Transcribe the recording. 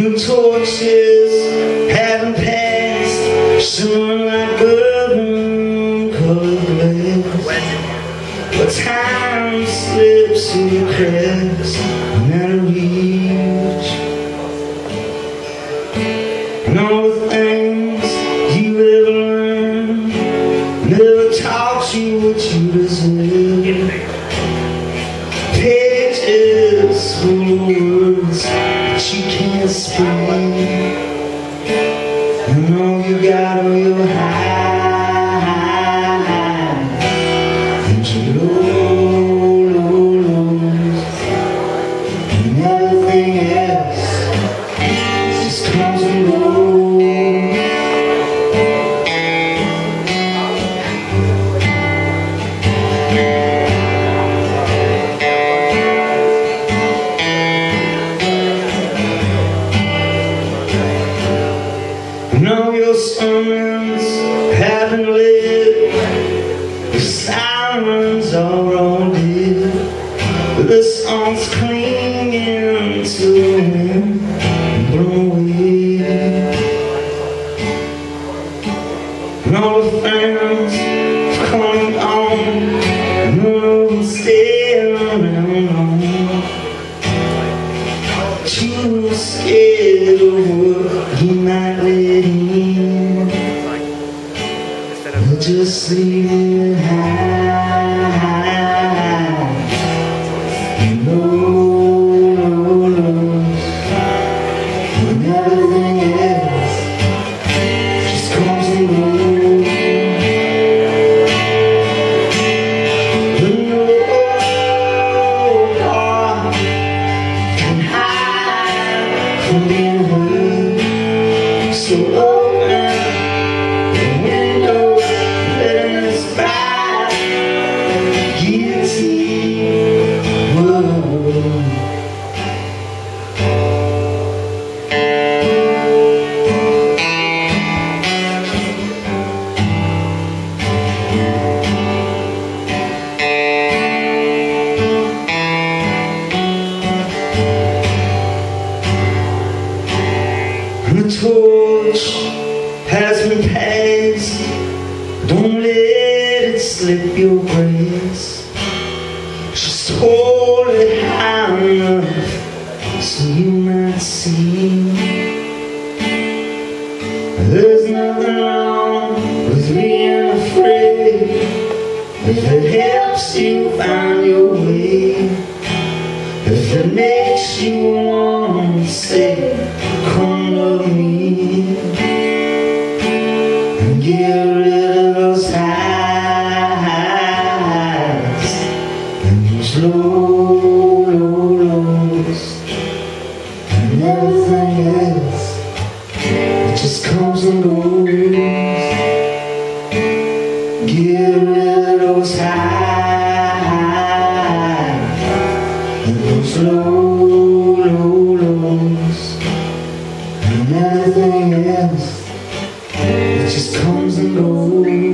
Real torches haven't passed Soon like golden colored But time slips through the cracks And out of reach. And all the things you ever learned Never taught you what you deserve. Pages full of words that you can't speak. Know your sermons haven't lit The sirens are all dead The songs clinging to the wind and all fans have come and gone And just leave it high been. Don't let it slip your grace. Just hold it high enough so you might see. There's nothing wrong with being afraid if it helps you find your way. If it makes you want to say, lows and everything else it just comes and goes